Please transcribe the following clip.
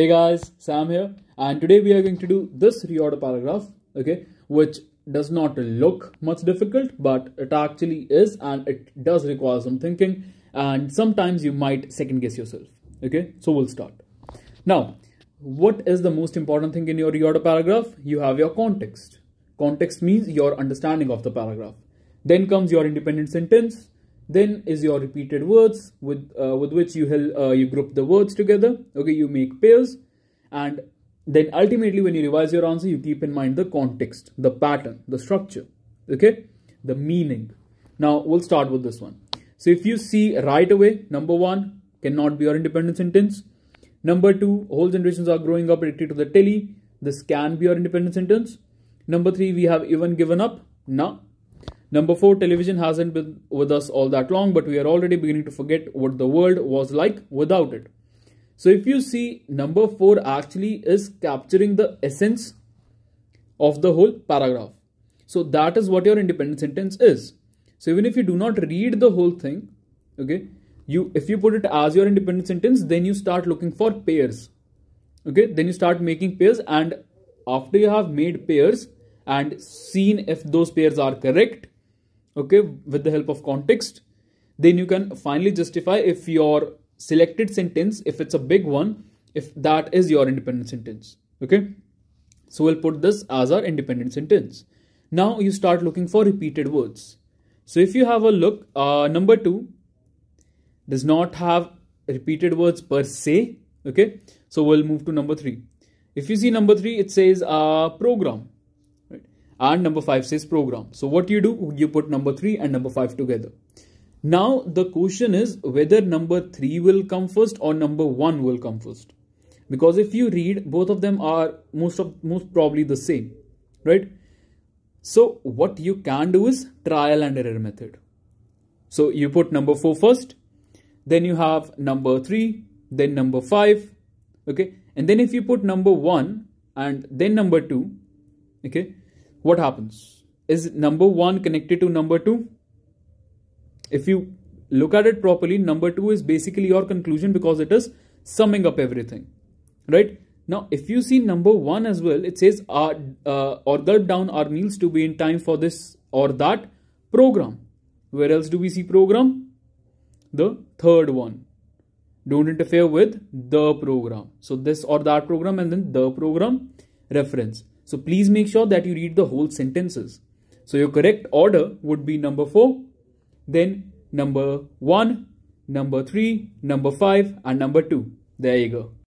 Hey guys, Sam here, and today we are going to do this reorder paragraph, okay, which does not look much difficult, but it actually is, and it does require some thinking, and sometimes you might second guess yourself, okay. So we'll start. Now, what is the most important thing in your reorder paragraph? You have your context. Context means your understanding of the paragraph. Then comes your independent sentence, then is your repeated words with uh, with which you uh, you group the words together. Okay you make pairs. And then ultimately when you revise your answer you keep in mind the context the pattern the structure. Okay? The meaning. Now we'll start with this one. So if you see right away number one cannot be your independent sentence. Number two whole generations are growing up addicted to the telly. This can be your independent sentence. Number three we have even given up. Now Number four, television hasn't been with us all that long, but we are already beginning to forget what the world was like without it. So if you see, number four actually is capturing the essence of the whole paragraph. So that is what your independent sentence is. So even if you do not read the whole thing, okay, you if you put it as your independent sentence, then you start looking for pairs. Okay, then you start making pairs, and after you have made pairs and seen if those pairs are correct, okay with the help of context then you can finally justify if your selected sentence if it's a big one if that is your independent sentence. Okay? So we'll put this as our independent sentence. Now you start looking for repeated words. So if you have a look uh, number two does not have repeated words per se. Okay? So we'll move to number three. If you see number three it says uh, program and number 5 says program. So what you do, you put number 3 and number 5 together. Now the question is whether number 3 will come first or number 1 will come first. Because if you read, both of them are most of most probably the same, right? So what you can do is trial and error method. So you put number 4 first, then you have number 3, then number 5, okay? And then if you put number 1 and then number 2, okay? What happens? Is number one connected to number two? If you look at it properly, number two is basically your conclusion because it is summing up everything, right? Now, if you see number one as well, it says uh, uh, or gulp down our meals to be in time for this or that program. Where else do we see program? The third one. Don't interfere with the program. So this or that program and then the program reference. So please make sure that you read the whole sentences. So your correct order would be number 4, then number 1, number 3, number 5 and number 2. There you go.